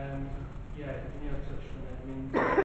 Um, yeah, Neil touched on it. I mean,